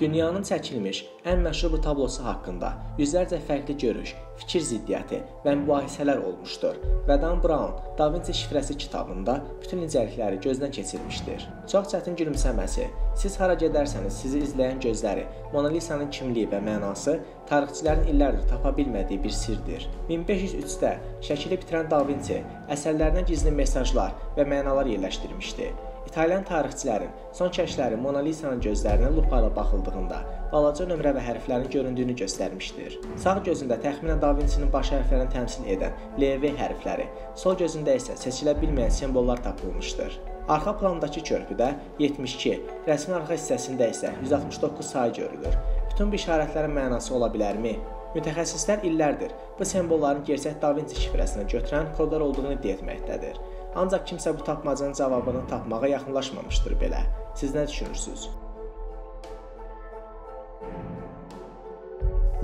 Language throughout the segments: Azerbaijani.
Dünyanın çəkilmiş ən məşhur bu tablosu haqqında yüzlərcə fərqli görüş, fikir ziddiyyəti və mübahisələr olmuşdur və Dan Brown Da Vinci şifrəsi kitabında bütün incəlikləri gözdən keçirmişdir. Çox çətin gülümsəməsi, siz hara gedərsəniz sizi izləyən gözləri, Mona Lisa-nın kimliyi və mənası tarixçilərin illərdir tapa bilmədiyi bir sirdir. 1503-də şəkili bitirən Da Vinci əsərlərinə gizli mesajlar və mənalar yerləşdirmişdi. İtalyan tarixçilərin son kəşfləri Mona Lisa-nın gözlərinə lupa ilə baxıldığında balaca nömrə və hərflərin göründüyünü göstərmişdir. Sağ gözündə təxminən Da Vinci-nin baş hərflərini təmsil edən LV hərfləri, sol gözündə isə seçilə bilməyən simvollar tapılmışdır. Arxa plandakı körpüdə 72, rəsmin arxa hissəsində isə 169 sayı görülür. Bütün bu işarətlərin mənası ola bilərmi? Mütəxəssislər illərdir bu simvolların gerçək Da Vinci şifrəsini götürən kodlar olduğunu iddia etməkdədir. Ancaq kimsə bu tapmacanın cavabını tapmağa yaxınlaşmamışdır belə. Siz nə düşünürsüz?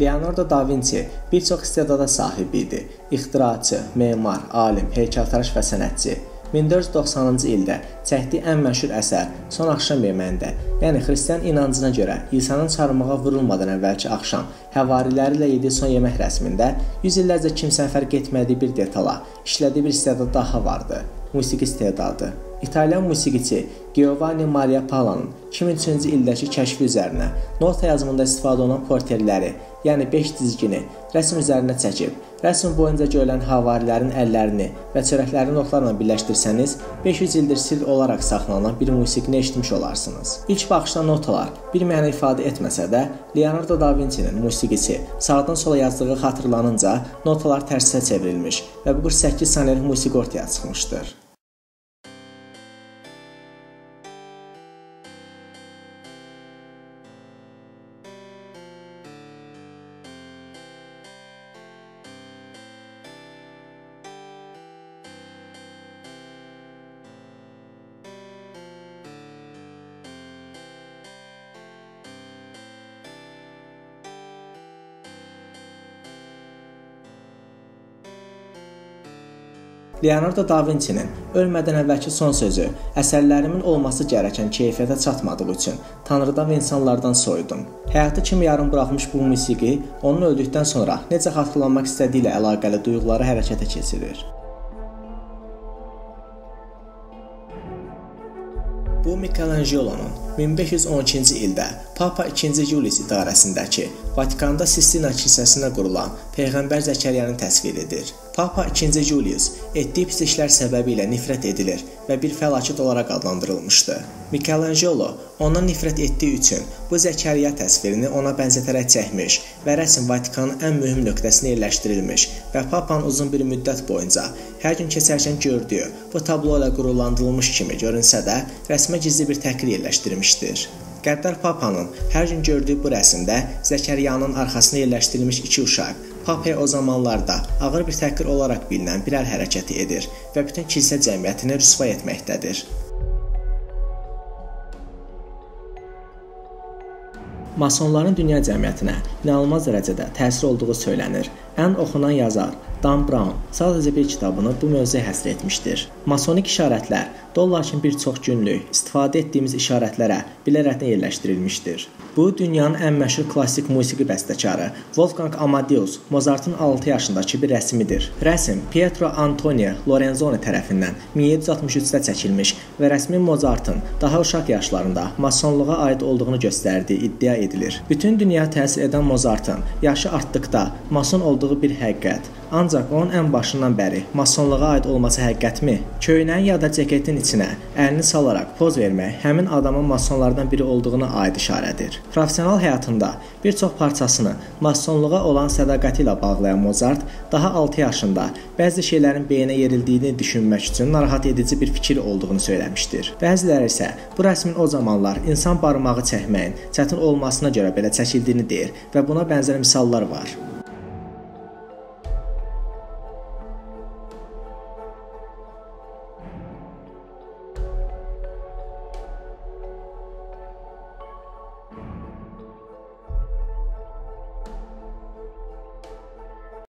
Leonardo da Vinci bir çox istedada sahib idi. İxtiraçı, memar, alim, heykəltaraş və sənətçi. 1490-cı ildə çəkdiyi ən məşhur əsər Son axşam yeməyində, yəni xristian inancına görə İsa'nın çarmıxa vurulmadan əvvəlki axşam həvariləri ilə yediyi son yemək rəsmində 100 illərcə kimsənin fərq etmədiyi bir detala, işlədiyi bir istedad daha vardı musiqi istedadı. İtalyan musiqiçi Giovanni Maria Palanın 2003-cü ildəki kəşfi üzərinə nota yazımında istifadə olunan portretləri, yəni 5 dizgini rəsm üzərinə çəkib, rəsm boyunca görülən havarilərin əllərini və çörəklərini notlarla birləşdirsəniz, 500 ildir sirr olaraq saxlanılan bir musiqini eşitmiş olarsınız. İlk baxışda notalar bir məna ifadə etməsə də, Leonardo da Vinci-nin musiqisi sağdan sola yazdığı xatırlanınca notalar tərsinə çevrilmiş və bu 48 saniyəlik musiqi ortaya çıxmışdır. Leonardo da Vinci-nin ölmədən əvvəlki son sözü əsərlərimin olması gərəkən keyfiyyətə çatmadığı üçün Tanrıdan və insanlardan soyudum. Həyatı kimi yarım buraxmış bu musiqi onun öldükdən sonra necə xatırlanmaq istədiyi ilə əlaqəli duyğuları hərəkətə keçirir. Bu Michelangelo'nun 1512-ci ildə Papa 2-ci Julius idarəsindəki Vatikanda Sistina kilsəsinə qurulan Peyğəmbər Zəkəriyanın təsviridir. Papa 2-ci Julius etdiyi pis işlər səbəbilə nifrət edilir və bir fəlakət olaraq adlandırılmışdı. Michelangelo ondan nifrət etdiyi üçün bu Zəkəriya təsvirini ona bənzətərək çəkmiş və rəsm Vatikanın ən mühüm nöqtəsinə yerləşdirilmiş və papanın uzun bir müddət boyunca hər gün keçərkən gördüyü bu tablo ilə qürurlandırılmış kimi görünsə də, rəsmə gizli bir təhqir yerləşdirmişdir. Qəddar papanın hər gün gördüyü bu rəsmdə Zəkəriyanın arxasına yerləşdirilmiş iki uşaq Papaya o zamanlarda ağır bir təhqir olaraq bilinən bir əl hərəkəti edir və bütün kilsə cəmiyyətini rüsva etməkdədir. Masonların dünya cəmiyyətinə inanılmaz dərəcədə təsir olduğu söylənir. Ən oxunan yazar Dan Brown sadəcə bir kitabını bu mövzuya həsr etmişdir. Masonik işarətlər dollar kimi bir çox günlük istifadə etdiyimiz işarətlərə bilərəkdən yerləşdirilmişdir. Bu dünyanın ən məşhur klassik musiqi bəstəkarı Wolfgang Amadeus Mozartın 6 yaşındakı bir rəsmidir. Rəsm Pietro Antonio Lorenzoni tərəfindən 1763-də çəkilmiş və rəsmin Mozartın daha uşaq yaşlarında masonluğa aid olduğunu göstərdiyi iddia edilir. Bütün dünya təsir edən Mozartın yaşı artdıqda mason olduğu bir həqiqət Ancaq onun ən başından bəri masonluğa aid olması həqiqətmi? Köynəyin ya da ceketin içinə əlini salaraq poz vermək həmin adamın masonlardan biri olduğuna aid işarədir. Professional həyatında bir çox parçasını masonluğa olan sədaqəti ilə bağlayan Mozart daha 6 yaşında bəzi şeylərin beyinə yerildiyini düşünmək üçün narahat edici bir fikir olduğunu söyləmişdir. Bəziləri isə bu rəsmin o zamanlar insan barmağı çəkməyin çətin olmasına görə belə çəkildiyini deyir və buna bənzər misallar var.